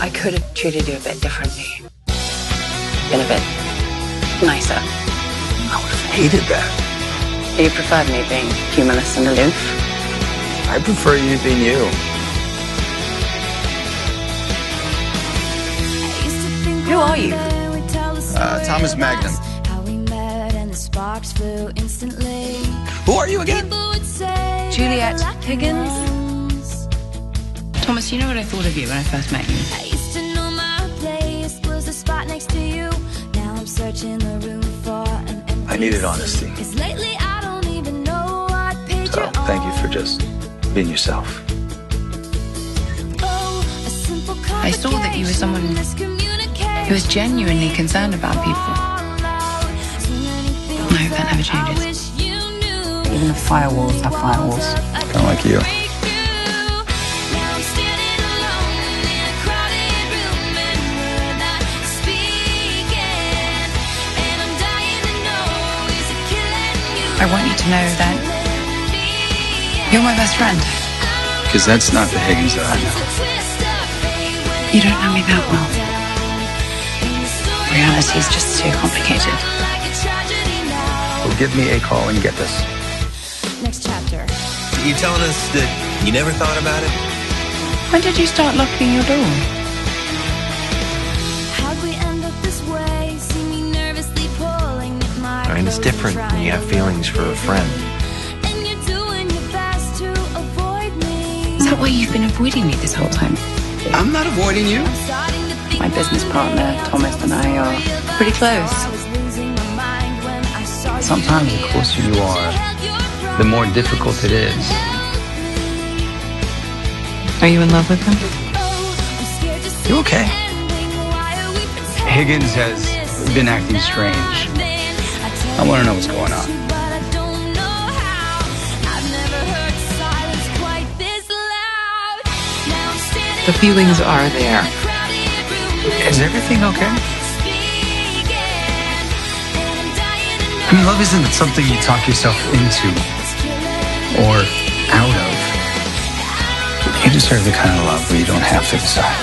I could have treated you a bit differently. Been a bit nicer. I would have hated that. You preferred me being humorless and aloof. I prefer you being you. Who are you? Uh, Thomas Magnum. Who are you again? Juliet Higgins? Thomas, you know what I thought of you when I first met you? I needed honesty. Cause lately I don't even know what page So you're thank you for just being yourself. Oh, a simple I saw that you were someone who was genuinely concerned about people. I hope that never changes. Even the firewalls have firewalls. Kind of like you. I want you to know that you're my best friend. Because that's not the Higgins that I know. You don't know me that well. Reality is just too complicated. Well, give me a call and get this. Next chapter. You telling us that you never thought about it? When did you start locking your door? Different when you have feelings for a friend. And you're doing your best to avoid me. Is that why you've been avoiding me this whole time? I'm not avoiding you. I'm starting to think My business partner, Thomas, and I are pretty close. I was losing my mind when I saw you. Sometimes the closer you are, the more difficult it is. Are you in love with him? Oh, you okay? Higgins has been acting strange. I want to know what's going on. The feelings are there. Is everything okay? I mean, love isn't something you talk yourself into or out of. You deserve the kind of love where you don't have to decide.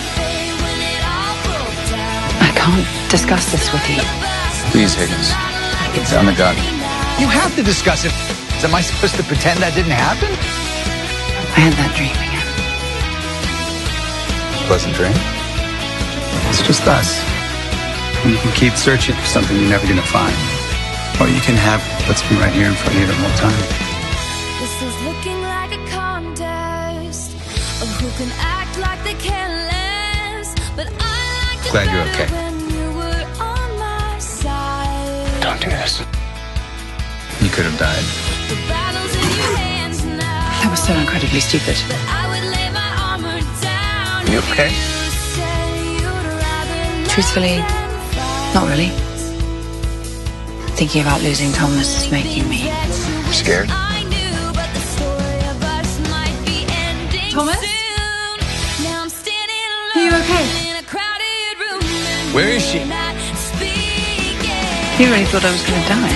I can't discuss this with you. Please, Higgins. It's on the gun. You have to discuss it. Am I supposed to pretend that didn't happen? I had that dream again. Pleasant dream. It's just us. And you can keep searching for something you're never gonna find. Or you can have what's been right here in front of you the whole time. This is looking like a contest of who can act like they can less. But I like Glad you're better okay. Don't do this. You could have died. The battle's in your hands now. That was so incredibly stupid. I would lay my armor down. You okay? You say you'd rather Truthfully, not fight. Not really. Thinking about losing Thomas is making me. Scared? I knew, but the story of us might be ending Thomas? soon. Now I'm standing Are you okay? in a crowded room and Where is she? We're not speaking. You really thought I was going to die,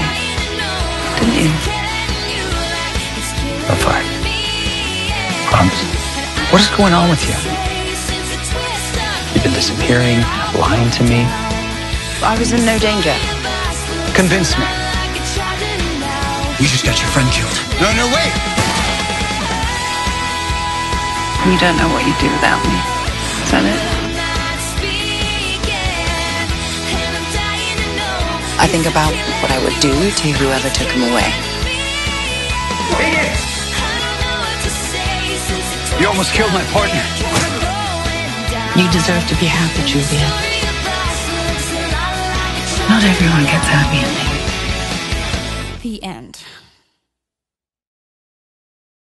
didn't you? I'm fine. Promise. What is going on with you? You've been disappearing, lying to me. I was in no danger. Convince me. You just got your friend killed. No, no, wait! You don't know what you'd do without me. Is that it? I think about what I would do to whoever took him away. You almost killed my partner. You deserve to be happy, Julia. Not everyone gets happy endings.